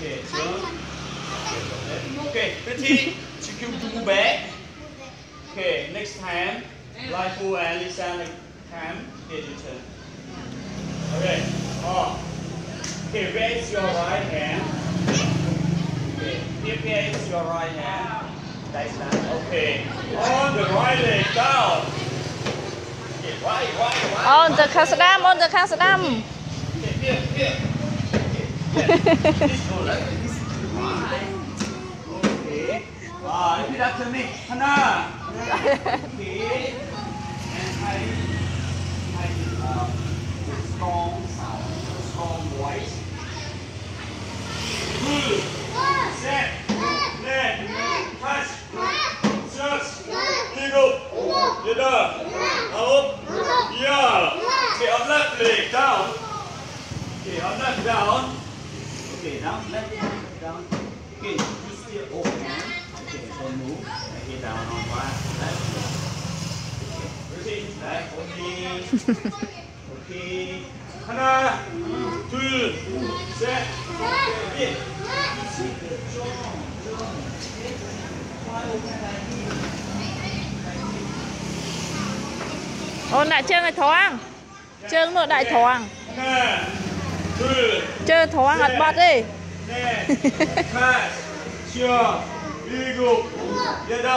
Okay, turn. Okay, ready? Chicken to move back. Okay, next time. Like who and Lisa next time. Okay, you turn. Okay, oh. Okay, raise your right hand. Okay, here raise your right hand. That's that. Okay, on the right leg down. Okay, right, right, right. អូនទៅខាងស្ដាំអូនទៅខាងស្ដាំ Okay, here, here. Okay. Ah, repeat after me. Hana. Okay. And I, I, uh, strong strong voice. Okay, down, left, down. Okay, you still open. Okay, so move. Okay, down on one, left, left. Okay, repeat, left, okay. okay. 하나, 둘, 셋, 넷. Ôn lại chương này thoáng Chương nội đại thoáng Nè 둘, 저 도망 안 봐지? 네, 팔, 쉬어, 일곱, 여덟,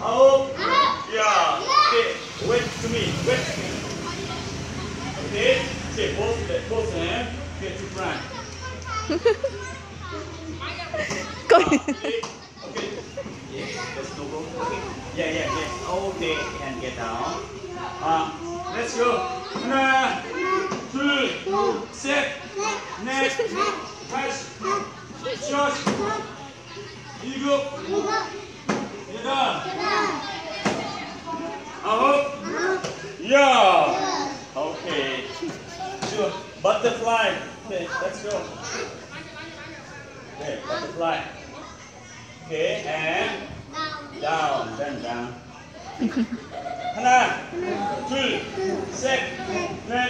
아홉, 야, 네, wait to me, wait to me. Okay, okay, both, both hands, okay, to front. Go okay yes let's go okay yeah yeah, yeah. Okay, and get down. Ah, uh, let's go. 하나. two, sit, neck, press, chest. You go. You're done. Uh-huh. Yeah. Okay. Sure. Butterfly. Okay, let's go. Okay, butterfly. Okay, and down, then down. Hana, two, sit, neck.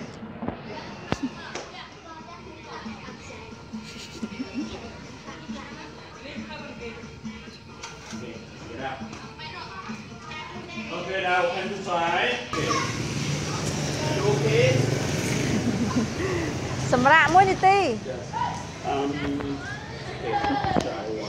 now emphasize សម្រាប់1នាទី Um, okay.